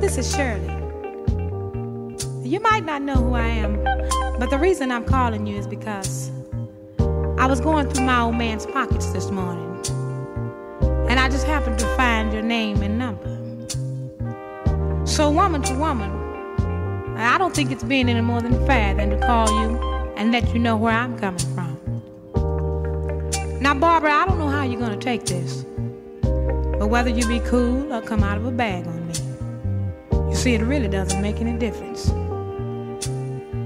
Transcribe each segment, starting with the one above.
this is Shirley. You might not know who I am, but the reason I'm calling you is because I was going through my old man's pockets this morning, and I just happened to find your name and number. So, woman to woman, I don't think it's being any more than fair than to call you and let you know where I'm coming from. Now, Barbara, I don't know how you're going to take this, but whether you be cool or come out of a bag on see, it really doesn't make any difference.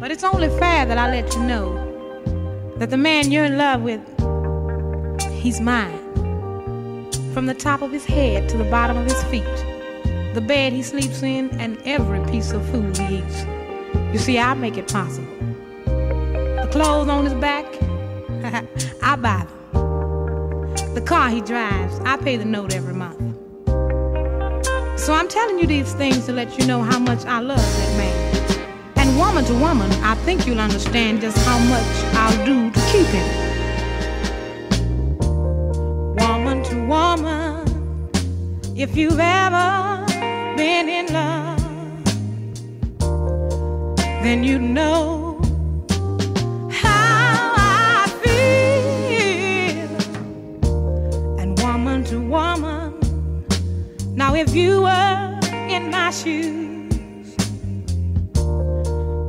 But it's only fair that I let you know that the man you're in love with, he's mine. From the top of his head to the bottom of his feet, the bed he sleeps in, and every piece of food he eats. You see, I make it possible. The clothes on his back, I buy them. The car he drives, I pay the note every month. So I'm telling you these things to let you know how much I love that man. And woman to woman, I think you'll understand just how much I'll do to keep him. Woman to woman, if you've ever been in love, then you know now if you were in my shoes,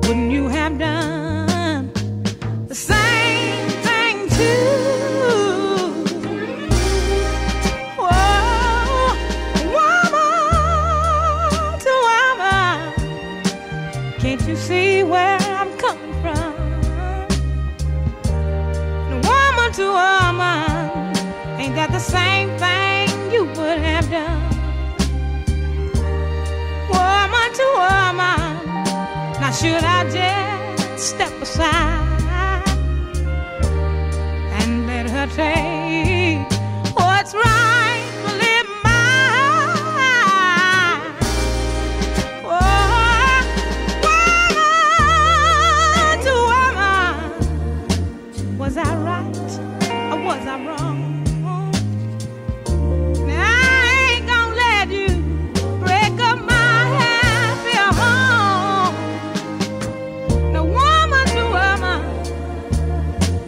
wouldn't you have done to woman, now should I just step aside and let her take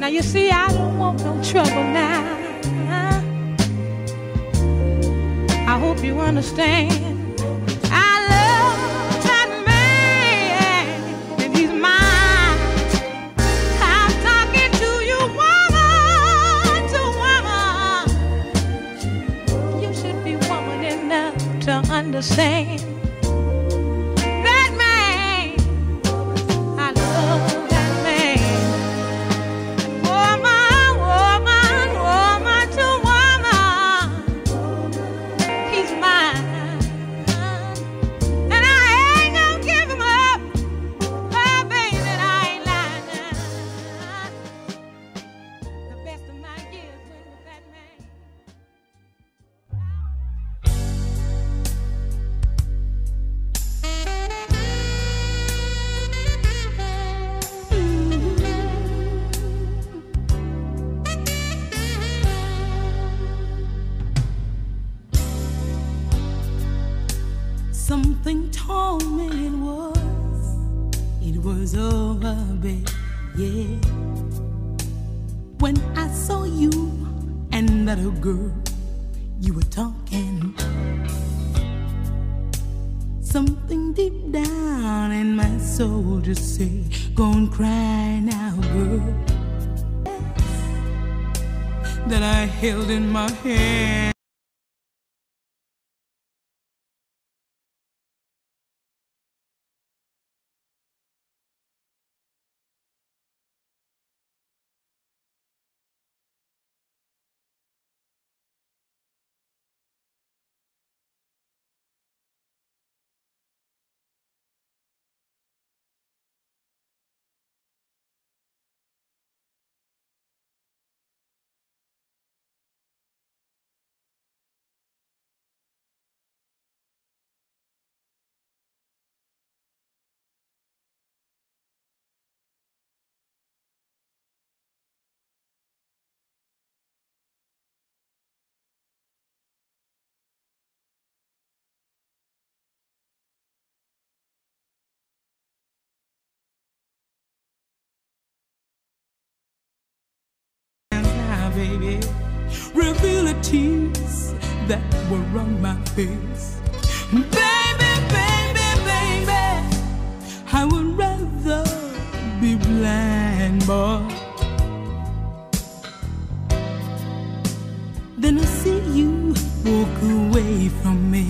now you see I don't want no trouble now. I hope you understand. I baby, reveal the tears that were on my face. Baby, baby, baby, I would rather be blind, boy, than I see you walk away from me.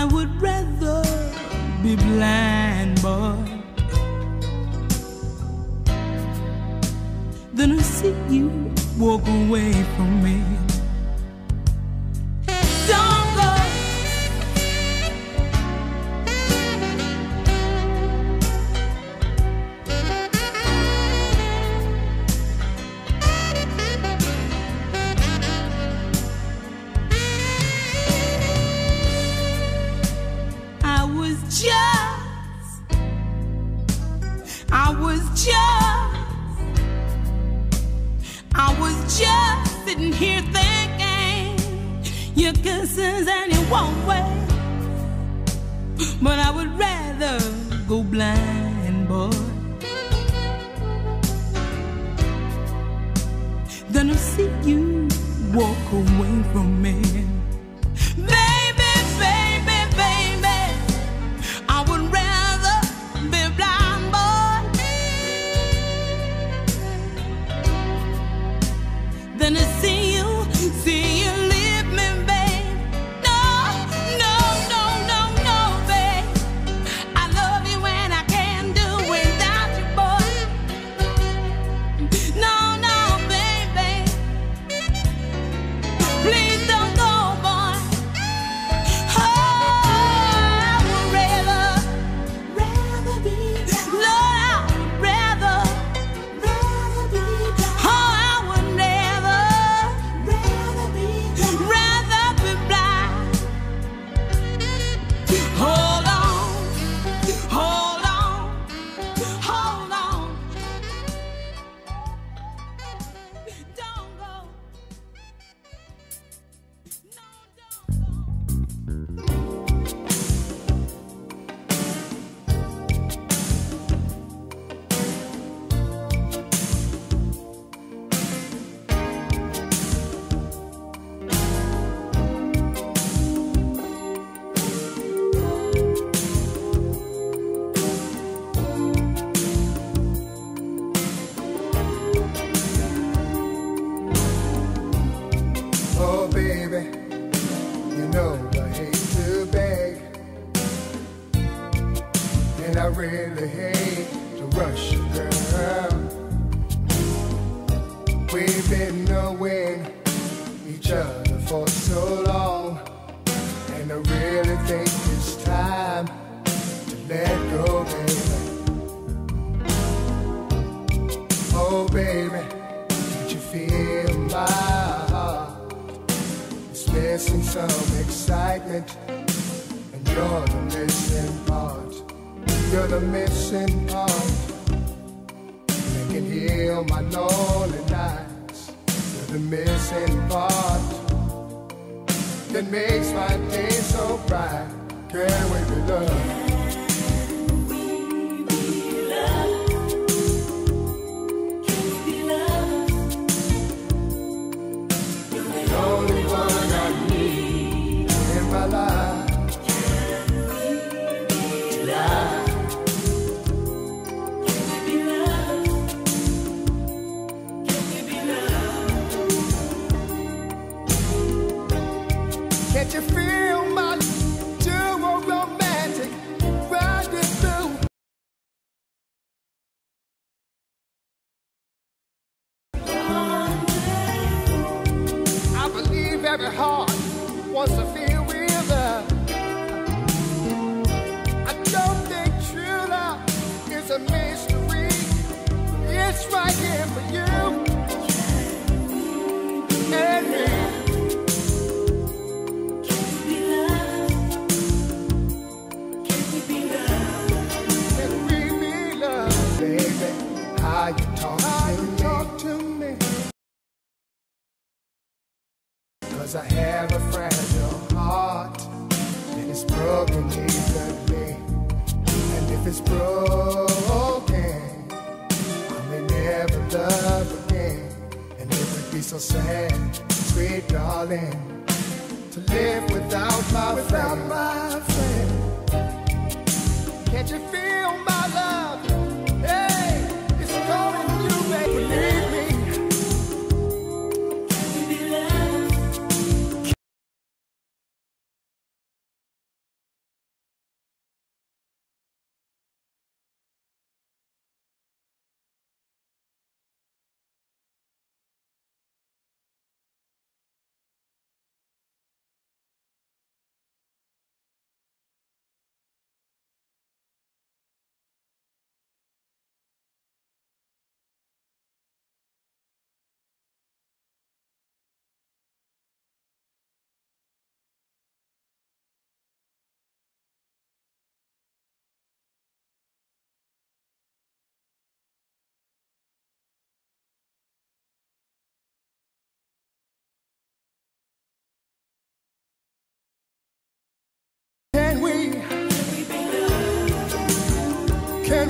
I would rather be blind. 我不畏风。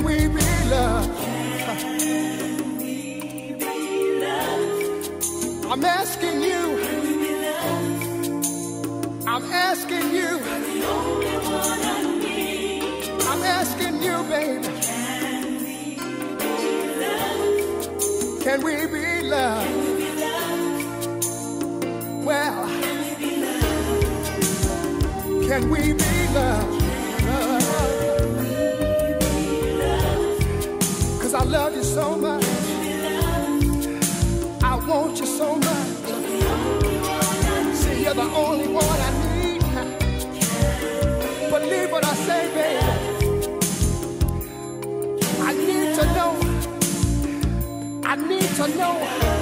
Can we be loved? Can we be loved? I'm asking you. Can we be loved? I'm asking you. The only one I need. I'm asking you, baby. Can we be loved? Can we be loved? Can we be loved? Well, can we be loved? Can we be loved? love you so much. I want you so much. See, you're the only one I need. Believe what I say, baby. I need to know. I need to know.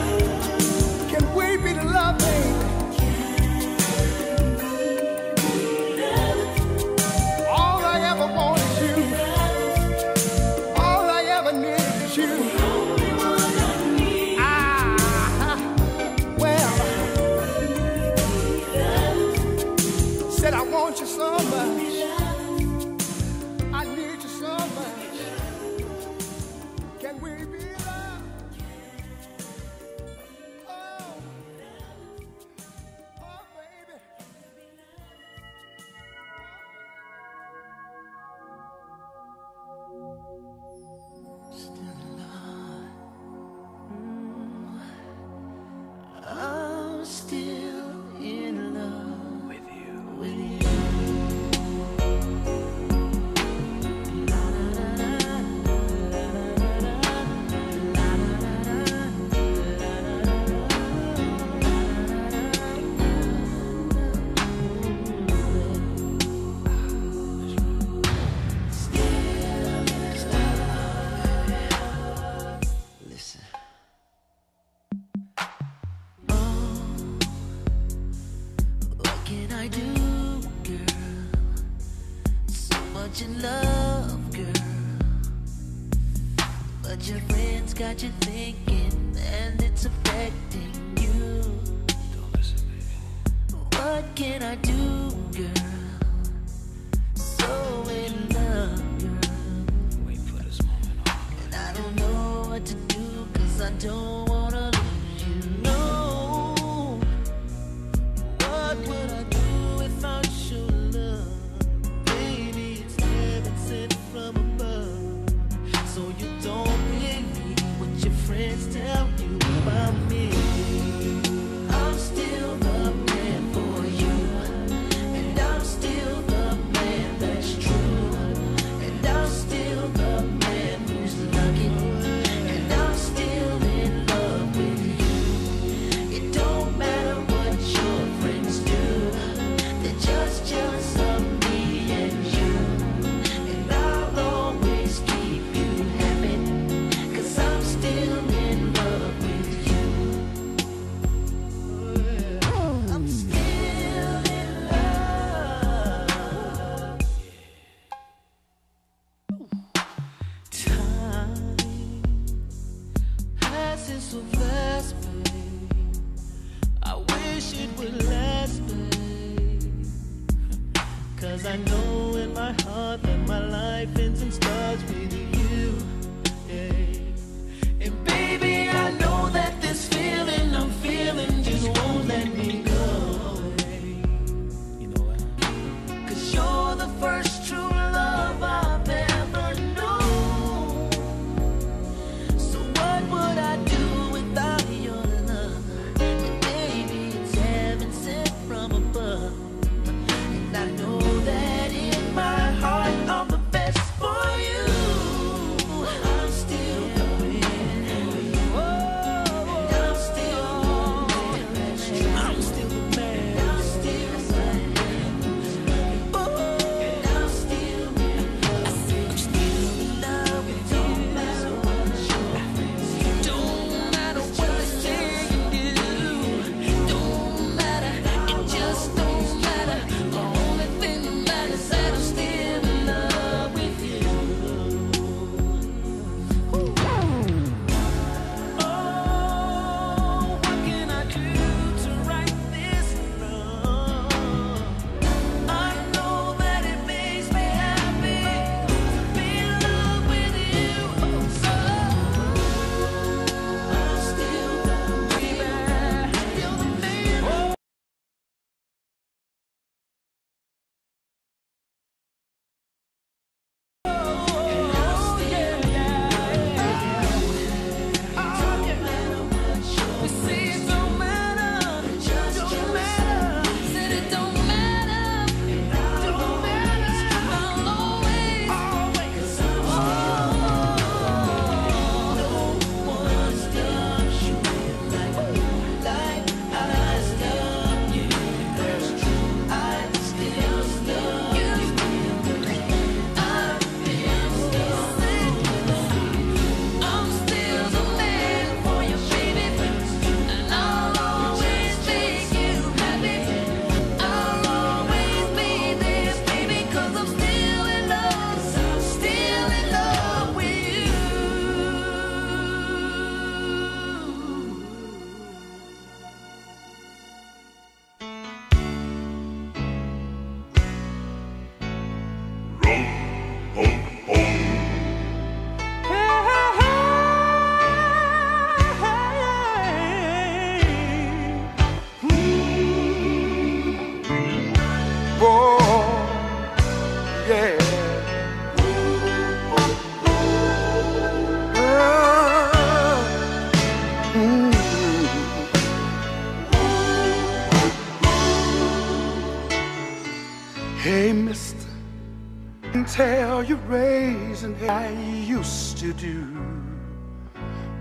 I used to do.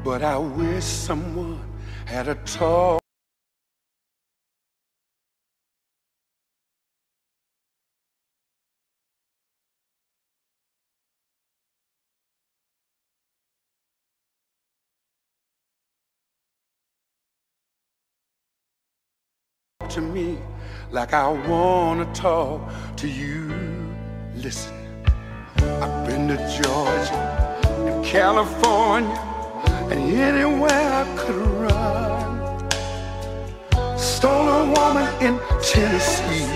But I wish someone had a talk. to me like I wanna talk to you. Listen, I've been to Georgia and California and anywhere I could run. Stole a woman in Tennessee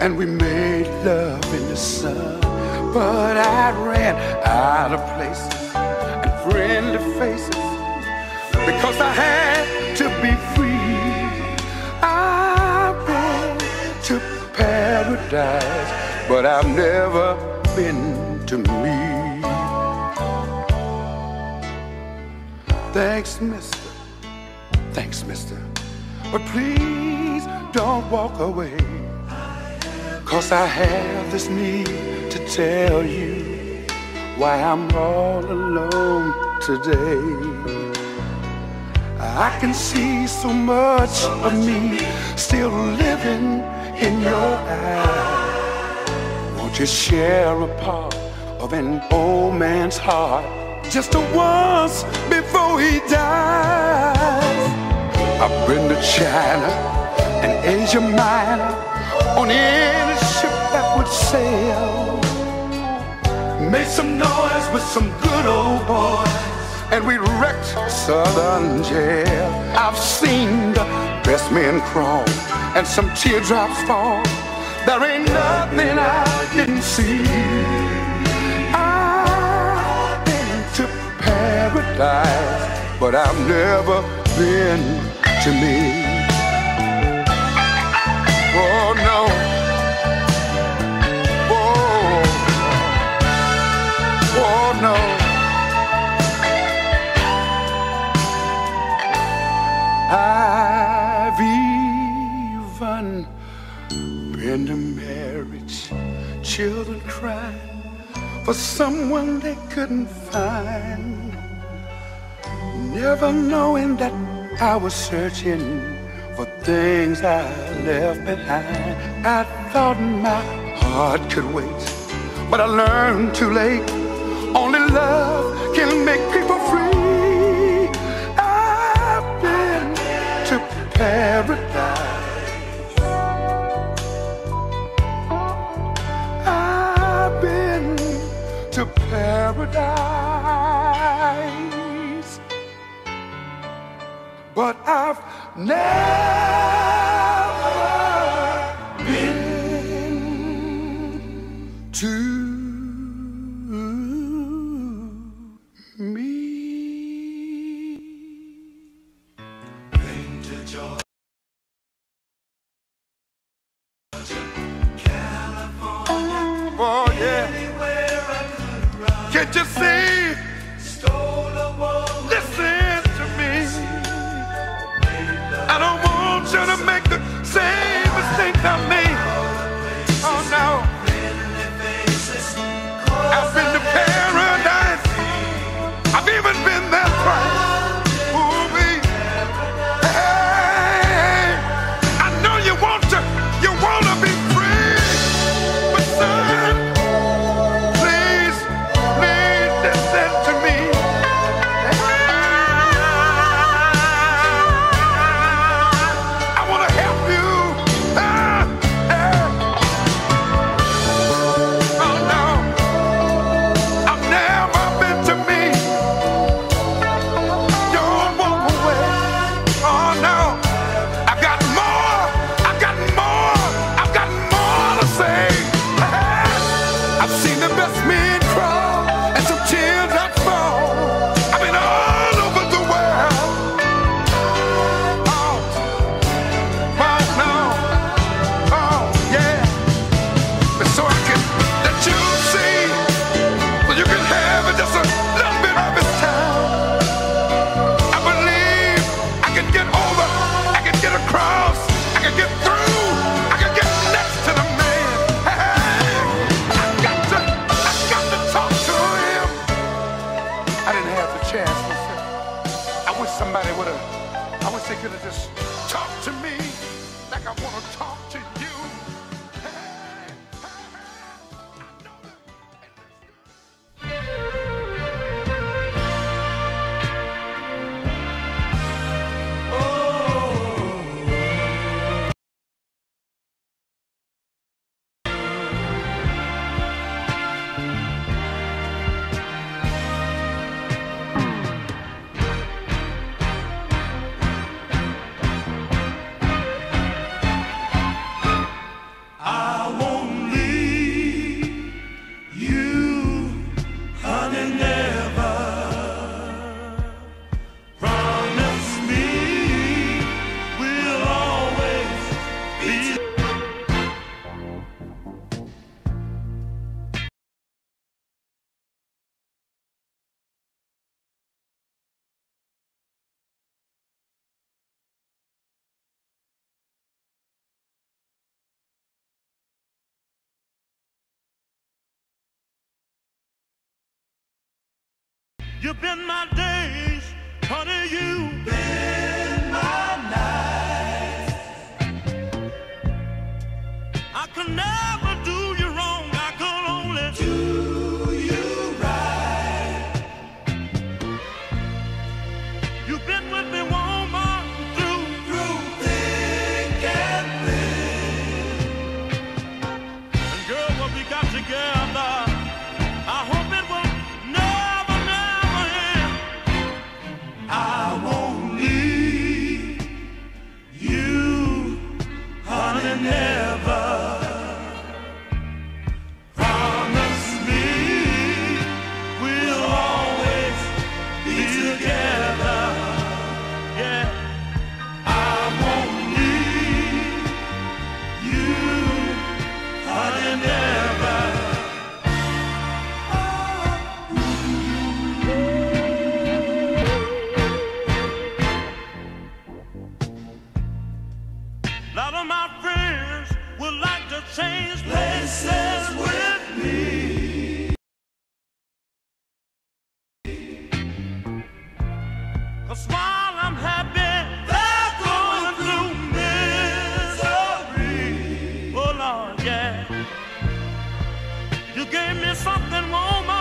and we made love in the sun. But I ran out of places and friendly faces because I had to be free. I've to paradise, but I've never been to me. Thanks, mister. Thanks, mister. But please don't walk away. Cause I have this need to tell you why I'm all alone today. I can see so much of me still living in your eyes. Won't you share a part of an old man's heart just a once before he dies? I've been to China and Asia Minor on any ship that would sail. Made some noise with some good old boys and we wrecked Southern jail. I've seen the best men crawl and some teardrops fall. There ain't nothing I didn't see. But I've never been to me. Oh no. Oh, oh no. I've even been to marriage, children crying for someone they couldn't find. Never knowing that I was searching for things I left behind. I thought my heart could wait, but I learned too late. Only love can make people free. I've been to paradise. I've been to paradise, but I've never been to. Can't you see? You've been my days, honey, you've You gave me something, woman,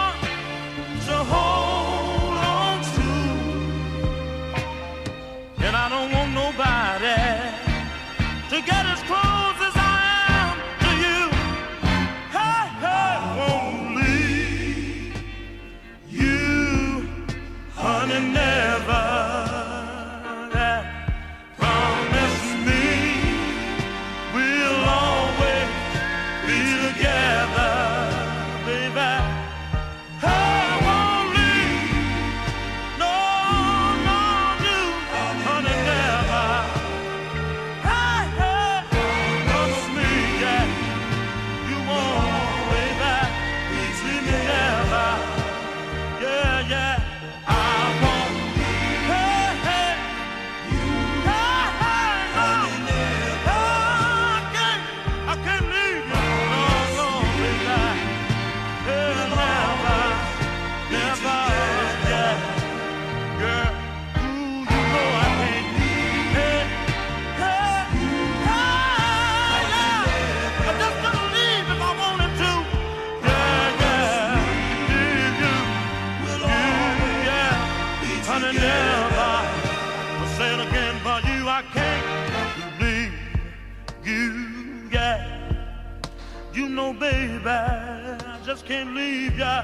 can't leave ya.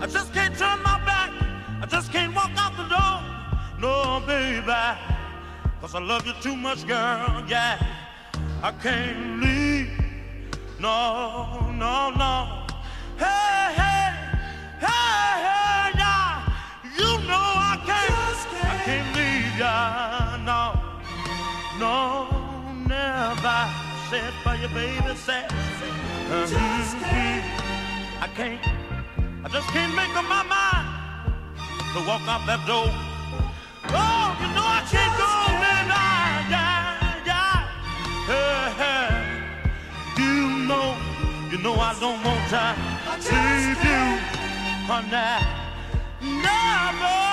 I just can't turn my back. I just can't walk out the door. No, baby. Cause I love you too much, girl, yeah. I can't leave. No, no, no. Hey, hey, hey, hey, yeah. You know I can't, I can't leave ya. No, no, never. Said for you, baby, said. Mhm. I can't, I just can't make up my mind to walk out that door. Oh, you know I can't go, baby. Yeah, yeah. Hey, hey. You know, you know I don't want to leave you, honey. Never,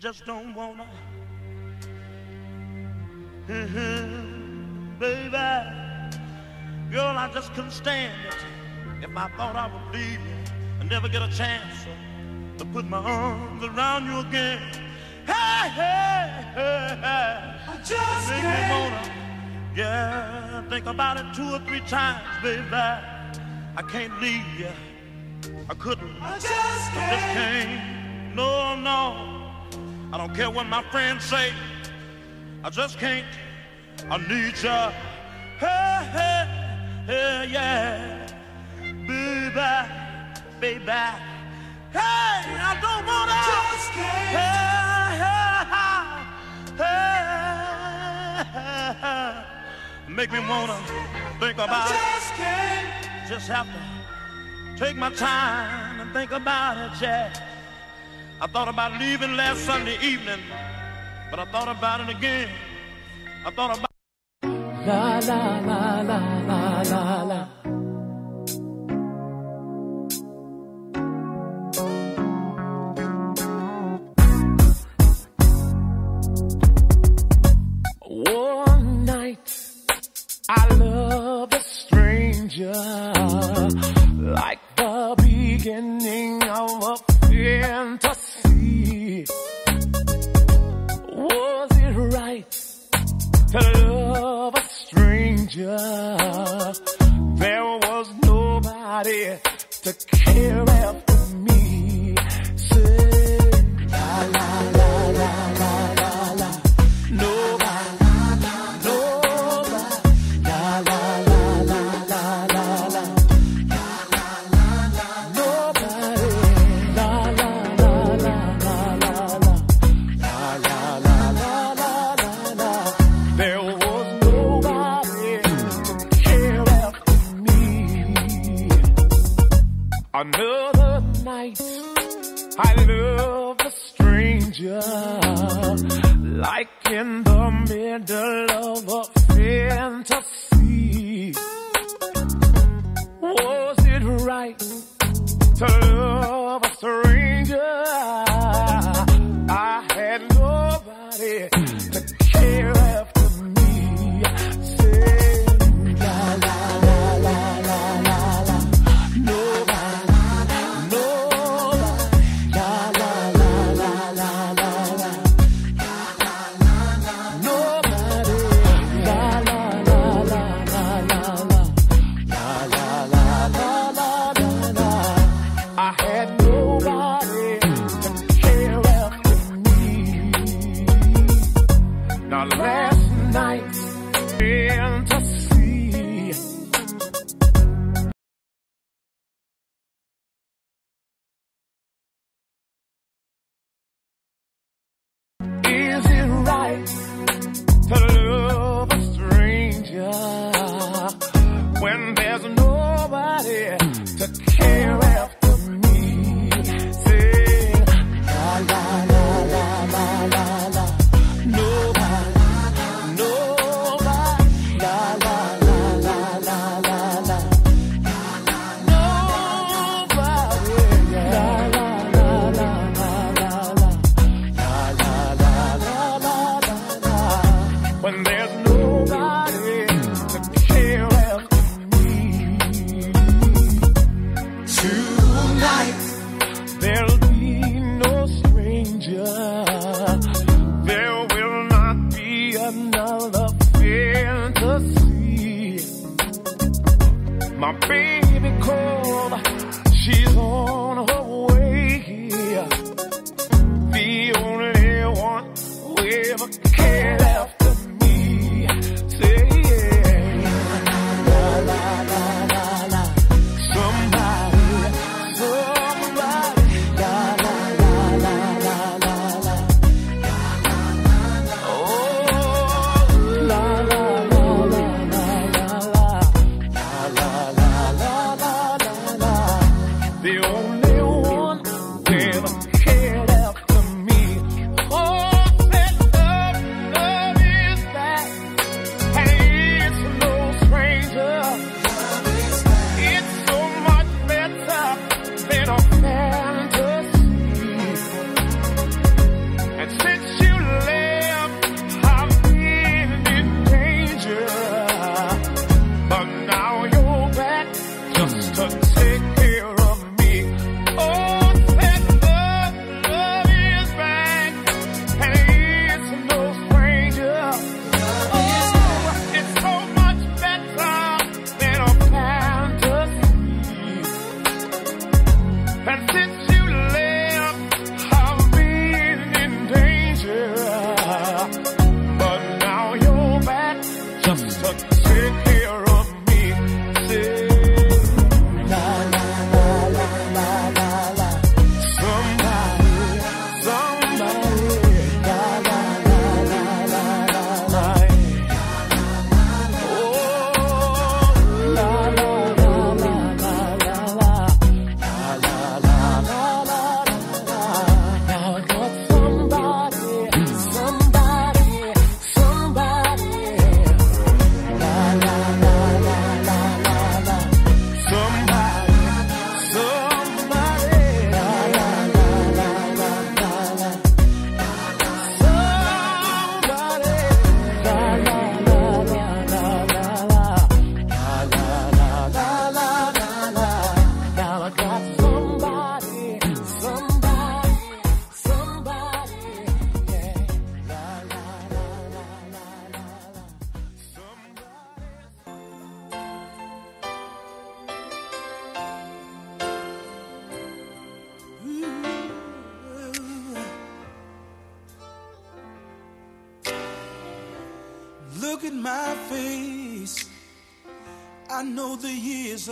just don't wanna. Mm-hmm, baby, girl, I just couldn't stand it. If I thought I would leave you and never get a chance to put my arms around you again. Hey, hey, hey, hey. I just me wanna, yeah, think about it two or three times, baby. I can't leave you. I couldn't. I just can't. I just can't. No, no. I don't care what my friends say. I just can't. I need you. Hey, hey, hey, yeah. Baby, baby. Hey, I don't wanna. Just can't. Hey, hey, hey. Make me wanna think about just it. Can't. Just have to take my time and think about it, yeah. I thought about leaving last Sunday evening, but I thought about it again. I thought about. La la la la la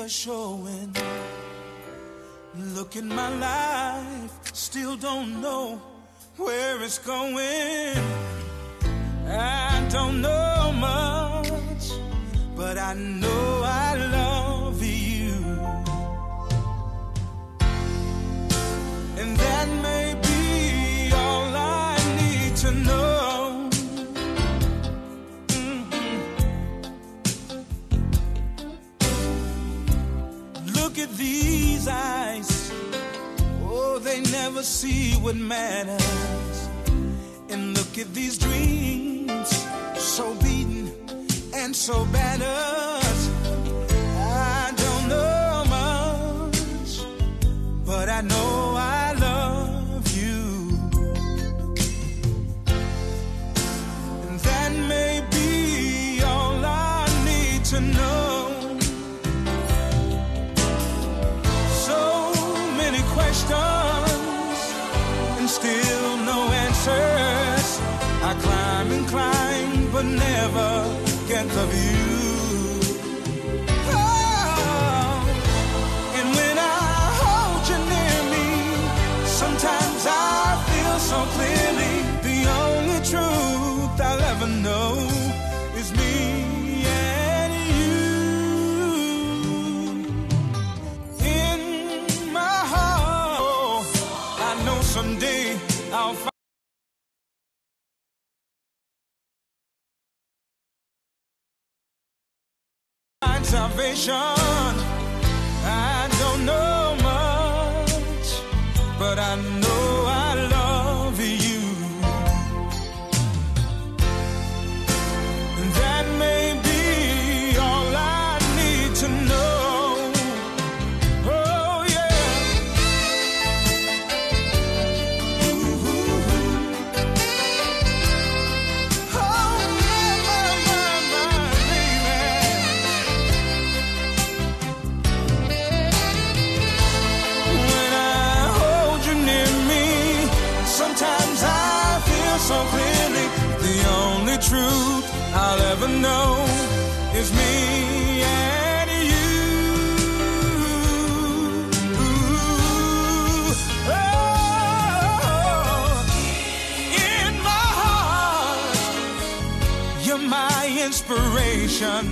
show. never see what matters. And look at these dreams, so beaten and so battered. I don't know much, but I know. of you. salvation. You're my inspiration.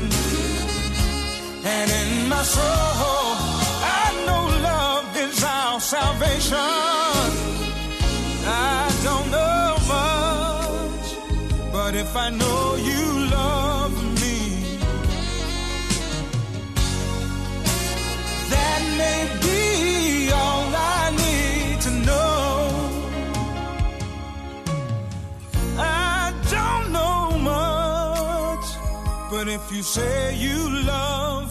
And in my soul, I know love is our salvation. I don't know much, but if I know you love me, that may if you say you love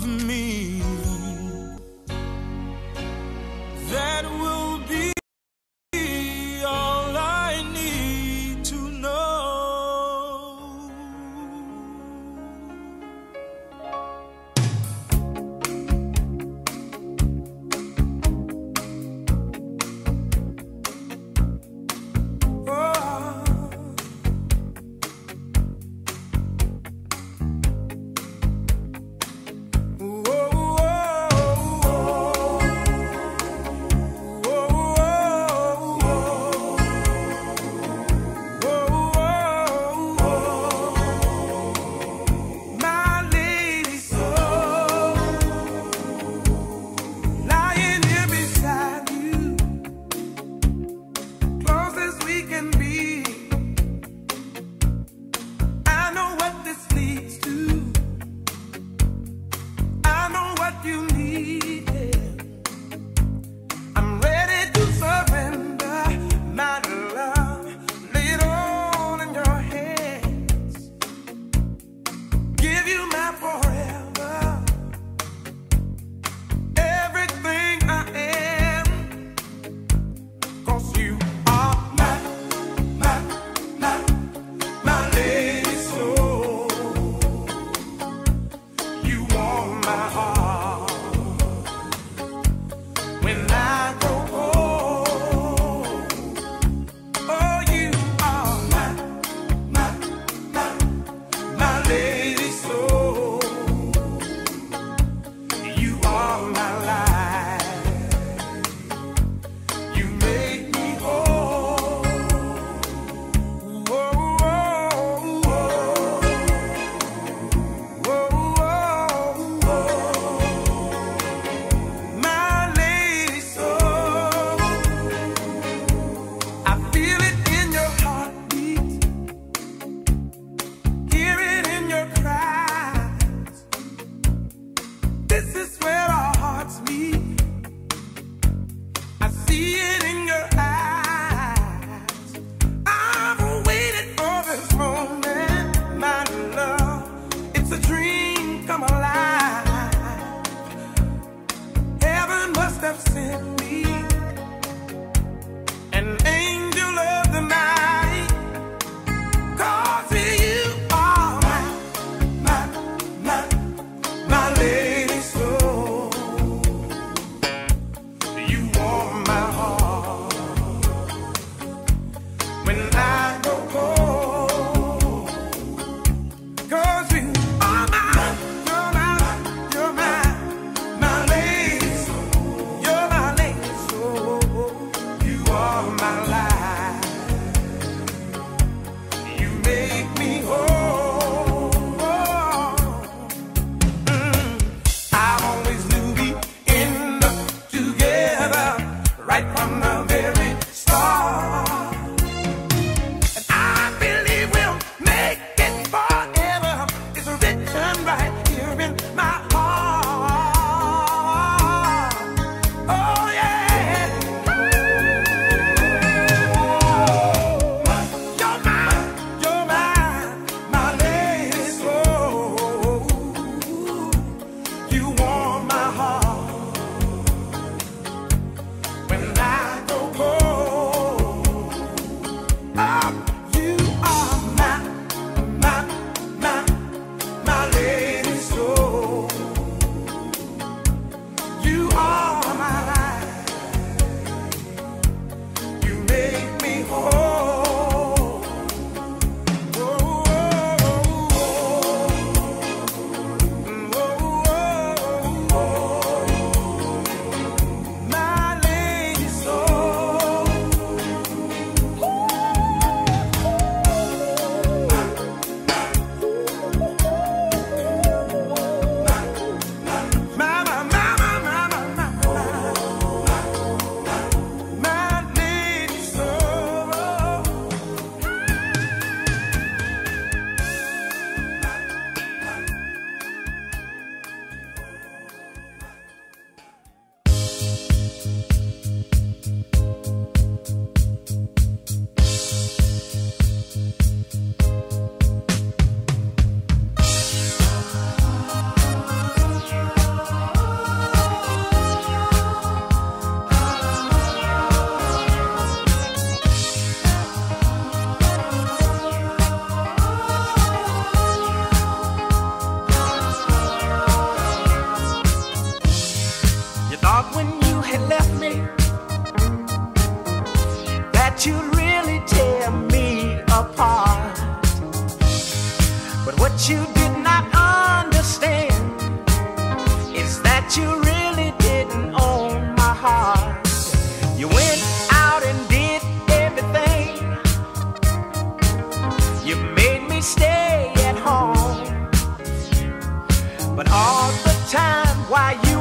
time. While you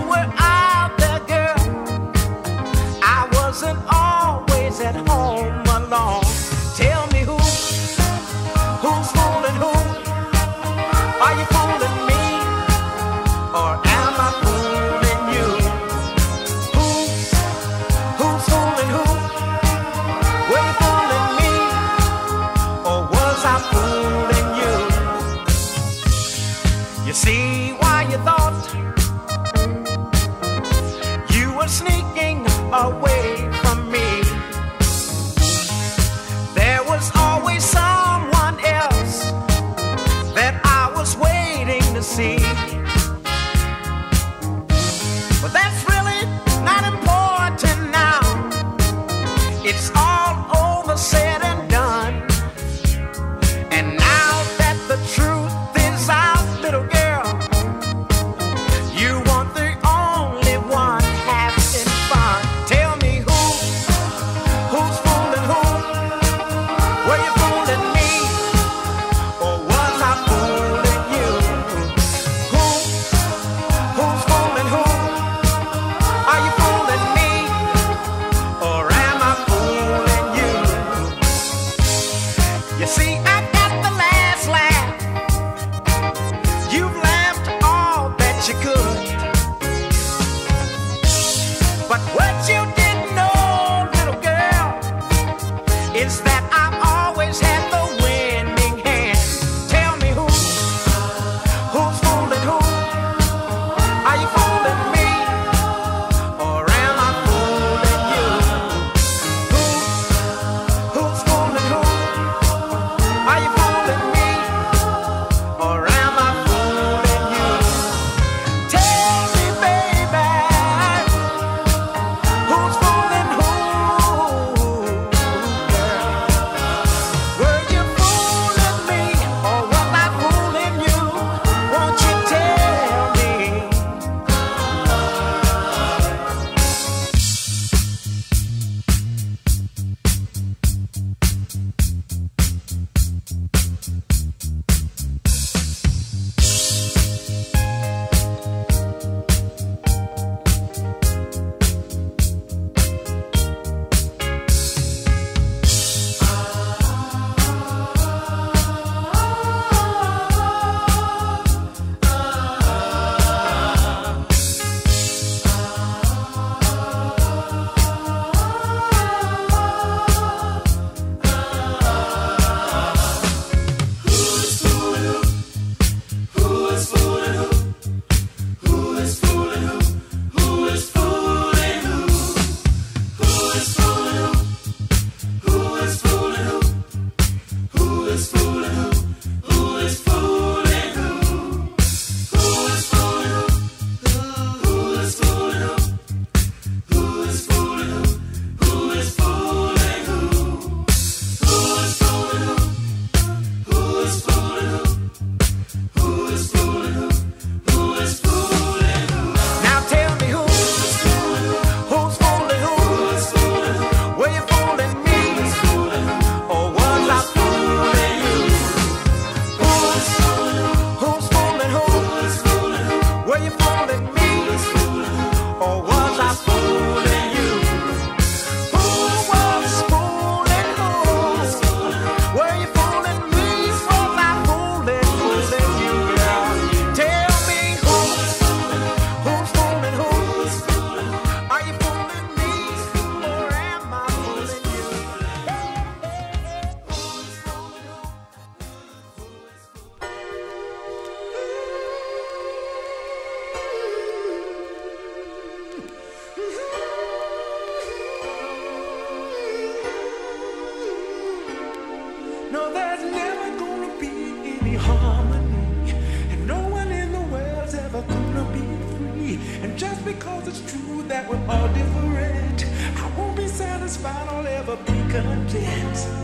I'll ever be content.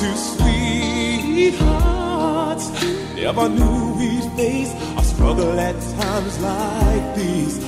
two sweethearts. Never knew we'd face a struggle at times like these.